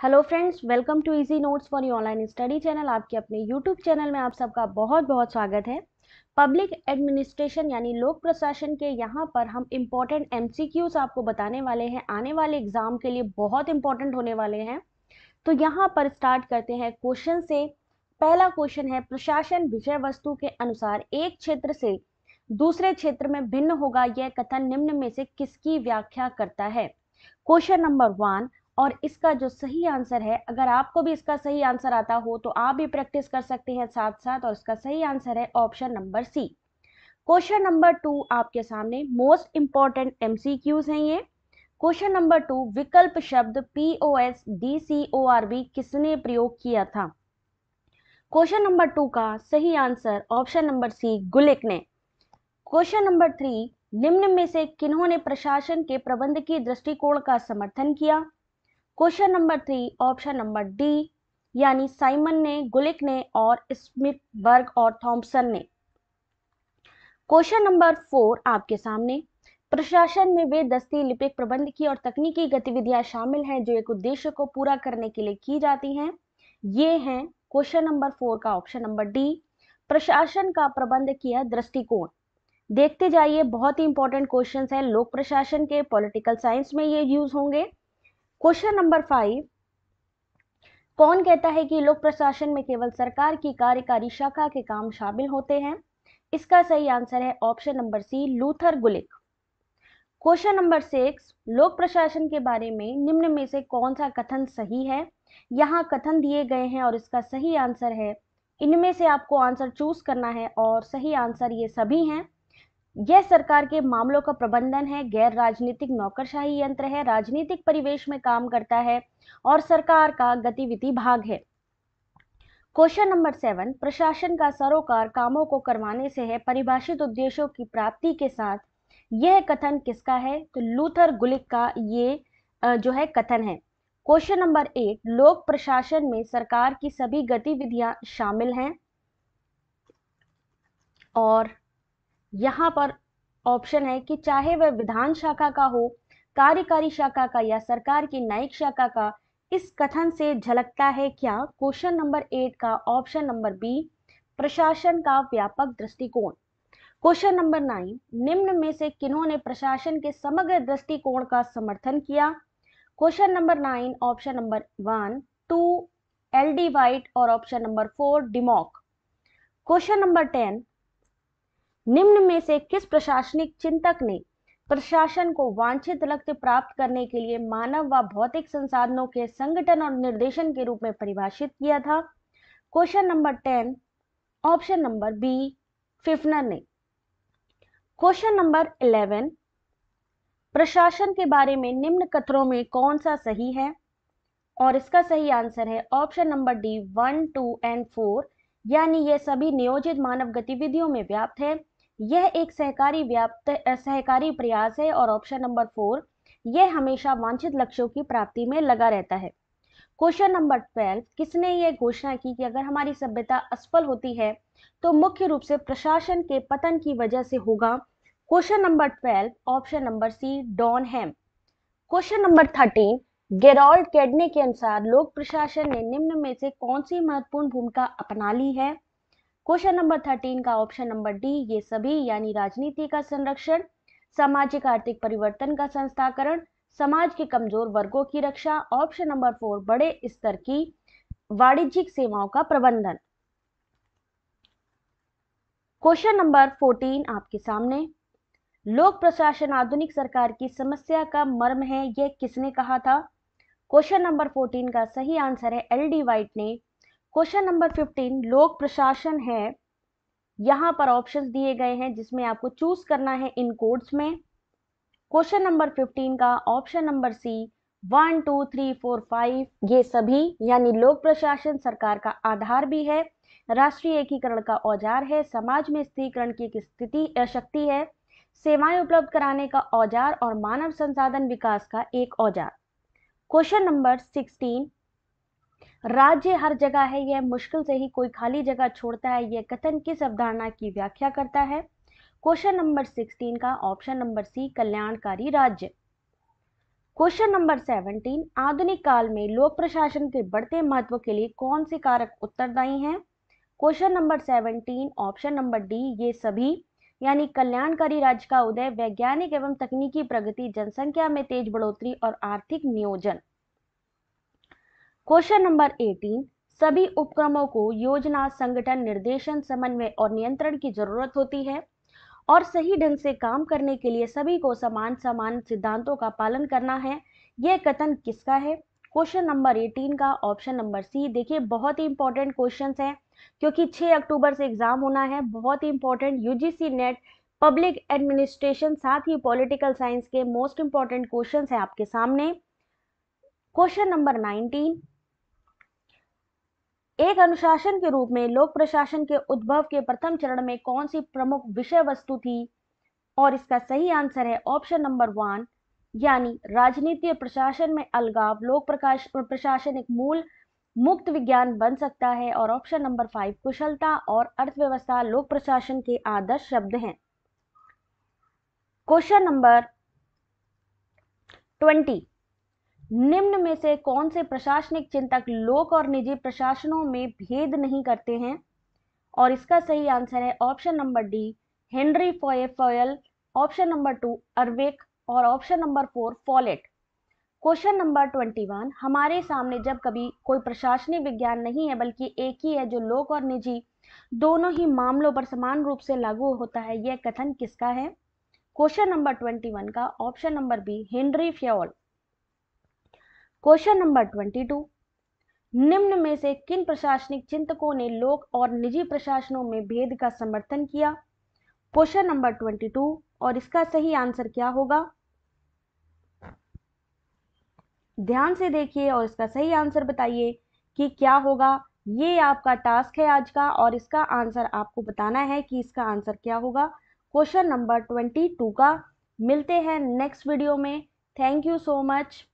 Hello friends welcome to easy notes for you online study channel आपके अपने YouTube channel में आप सबका बहुत बहुत स्वागत है। पब्लिक एडमिनिस्ट्रेशन यानी लोक प्रशासन के यहाँ पर हम इम्पोर्टेंट एमसीक्यूज आपको बताने वाले हैं। आने वाले एग्ज़ाम के लिए बहुत इंपॉर्टेंट होने वाले हैं। तो यहाँ पर स्टार्ट करते हैं। क्वेश्चन से पहला क्वेश्चन है, प्रशासन विषय वस्तु के अनुसार एक क्षेत्र से दूसरे क्षेत्र में भिन्न होगा। यह कथन निम्न में से किसकी व्याख्या करता है? क्वेश्चन नंबर वन और इसका जो सही आंसर है, अगर आपको भी इसका सही आंसर आता हो तो आप भी प्रैक्टिस कर सकते हैं साथ साथ और इसका सही आंसर है option number C. Question number two आपके सामने मोस्ट इंपॉर्टेंट एमसीक्यूज हैं ये। क्वेश्चन नंबर टू, विकल्प शब्द P O S D C O R B किसने प्रयोग किया था? क्वेश्चन नंबर टू का सही answer option number C Gulick ने। क्वेश्चन नंबर थ्री, निम्न में से किन्होंने प्रशासन के प्रबंध की दृष्टिकोण का समर्थन किया? Question number three, option number D, यानी साइमन ने, गुलिक ने और स्मिथ बर्ग और थॉम्पसन ने। क्वेश्चन नंबर फोर आपके सामने। प्रशासन में वे दस्ती, लिपिक प्रबंध की और तकनीकी गतिविधियाँ शामिल हैं जो एक उद्देश्य को पूरा करने के लिए की जाती हैं। ये हैं क्वेश्चन नंबर फोर का ऑप्शन नंबर डी, प्रशासन का प्रबंध किया दृष्टिकोण। देखते जाइए, बहुत ही इंपॉर्टेंट क्वेश्चन है। लोक प्रशासन के पॉलिटिकल साइंस में ये यूज़ होंगे। क्वेश्चन नंबर फाइव कौन कहता है कि लोक प्रशासन में केवल सरकार की कार्यकारी शाखा के काम शामिल होते हैं? इसका सही आंसर है option number C Luther Gulick question number six लोक प्रशासन के बारे में निम्न में से कौन सा कथन सही है? यहाँ कथन दिए गए हैं और इसका सही आंसर है। इनमें से आपको आंसर चूज़ करना है और सही आंसर ये सभी हैं। यह सरकार के मामलों का प्रबंधन है, गैर राजनीतिक नौकरशाही यंत्र है, राजनीतिक परिवेश में काम करता है और सरकार का गतिविधि भाग है। क्वेश्चन नंबर सेवन, प्रशासन का सरोकार कामों को करवाने से है, परिभाषित उद्देश्यों की प्राप्ति के साथ यह कथन किसका है? तो लूथर गुलिक का ये जो है कथन है। क्वेश्चन नंबर एट लोक प्रशासन में सरकार की सभी गतिविधियाँ शामिल हैं? और यहाँ पर ऑप्शन है कि चाहे वह विधान शाखा का हो, कार्यकारी शाखा का या सरकार की न्यायिक शाखा का, इस कथन से झलकता है क्या क्वेश्चन नंबर एट का ऑप्शन नंबर बी प्रशासन का व्यापक दृष्टिकोण। क्वेश्चन नंबर नाइन निम्न में से किन्होंने प्रशासन के समग्र दृष्टिकोण का समर्थन किया? Question number nine option number one two L D White और option number four Dimock question number ten निम्न में से किस प्रशासनिक चिंतक ने प्रशासन को वांछित लक्ष्य प्राप्त करने के लिए मानव व भौतिक संसाधनों के संगठन और निर्देशन के रूप में परिभाषित किया था? Question number ten option number B Pfiffner ने। क्वेश्चन नंबर इलेवन प्रशासन के बारे में निम्न कथनों में कौन सा सही है? और इसका सही आंसर है option number D one two and four यानी ये सभी नियोजित मानव गतिविधियों में व्याप्त है। यह एक सहकारी व्याप्त सहकारी प्रयास है और ऑप्शन नंबर फोर यह हमेशा वांछित लक्ष्यों की प्राप्ति में लगा रहता है। क्वेश्चन नंबर ट्वेल्व किसने ये घोषणा की कि अगर हमारी सभ्यता असफल होती है तो मुख्य रूप से प्रशासन के पतन की वजह से होगा? Question number twelve option number C Don Ham question number thirteen Gerald Caiden के अनुसार लोक प्रशासन ने निम्न में से कौन सी महत्वपूर्ण भूमिका अपना ली है? क्वेश्चन नंबर थर्टीन का ऑप्शन नंबर डी, ये सभी यानी राजनीति का संरक्षण, सामाजिक आर्थिक परिवर्तन का संस्थाकरण, समाज के कमज़ोर वर्गों की रक्षा, ऑप्शन नंबर फोर, बड़े स्तर की वाणिज्यिक सेवाओं का प्रबंधन। क्वेश्चन नंबर फोर्टीन आपके सामने। लोक प्रशासन आधुनिक सरकार की समस्या का मर्म है यह किसने कहा था? क्वेश्चन नंबर फोर्टीन का सही आंसर है, एल डी वाइट ने क्वेश्चन नंबर फिफ्टीन लोक प्रशासन है, यहाँ पर ऑप्शंस दिए गए हैं जिसमें आपको चूज़ करना है इन कोड्स में। क्वेश्चन नंबर फिफ्टीन का option number C one two three four five ये सभी, यानी लोक प्रशासन सरकार का आधार भी है, राष्ट्रीय एकीकरण का औज़ार है, समाज में स्त्रीकरण की एक स्थिति शक्ति है, सेवाएँ उपलब्ध कराने का औज़ार और मानव संसाधन विकास का एक औज़ार। क्वेश्चन नंबर सिक्सटीन राज्य हर जगह है, यह मुश्किल से ही कोई खाली जगह छोड़ता है, यह कथन किस अवधारणा की व्याख्या करता है? क्वेश्चन नंबर सिक्सटीन का ऑप्शन नंबर सी कल्याणकारी राज्य। क्वेश्चन नंबर सेवनटीन आधुनिक काल में लोक प्रशासन के बढ़ते महत्व के लिए कौन से कारक उत्तरदायी हैं? Question number seventeen option number D ये सभी, यानी कल्याणकारी राज्य का उदय, वैज्ञानिक एवं तकनीकी प्रगति, जनसंख्या में तेज बढ़ोतरी और आर्थिक नियोजन। क्वेश्चन नंबर 18 सभी उपक्रमों को योजना, संगठन, निर्देशन, समन्वय और नियंत्रण की ज़रूरत होती है और सही ढंग से काम करने के लिए सभी को समान समान सिद्धांतों का पालन करना है। यह कथन किसका है? क्वेश्चन नंबर 18 का ऑप्शन नंबर सी देखिए, बहुत ही इंपॉर्टेंट क्वेश्चन है, क्योंकि 6 अक्टूबर से एग्ज़ाम होना है। बहुत ही important UGC NET public administration साथ ही पॉलिटिकल साइंस के मोस्ट इंपॉर्टेंट क्वेश्चन है आपके सामने। क्वेश्चन नंबर 19 एक अनुशासन के रूप में लोक प्रशासन के उद्भव के प्रथम चरण में कौन सी प्रमुख विषय वस्तु थी? और इसका सही आंसर है ऑप्शन नंबर वन यानी राजनीति प्रशासन में अलगाव, लोक प्रकाश, प्रशासन एक मूल मुक्त विज्ञान बन सकता है। और ऑप्शन नंबर फाइव कुशलता और अर्थव्यवस्था लोक प्रशासन के आदर्श शब्द हैं। क्वेश्चन नंबर ट्वेंटी निम्न में से कौन से प्रशासनिक चिंतक लोक और निजी प्रशासनों में भेद नहीं करते हैं? और इसका सही आंसर है option number D, Henry Fayol option number two, Urwick, और option number four, Follett. Question number twenty one, हमारे सामने जब कभी कोई प्रशासनिक विज्ञान नहीं है, बल्कि एक ही है जो लोक और निजी दोनों ही मामलों पर समान रूप से लागू होता है, यह कथन किसका है? क्वेश्चन नंबर ट्वेंटी वन का, option number B, Henry Fayol. Question number twenty two. निम्न में से किन प्रशासनिक चिंतकों ने लोक और निजी प्रशासनों में भेद का समर्थन किया? क्वेश्चन नंबर ट्वेंटी टू, और इसका सही आंसर क्या होगा? ध्यान से देखिए और इसका सही आंसर बताइए कि क्या होगा। ये आपका टास्क है आज का, और इसका आंसर आपको बताना है कि इसका आंसर क्या होगा। क्वेश्चन नंबर ट्वेंटी टू का। मिलते हैं नेक्स्ट वीडियो में। Thank you so much.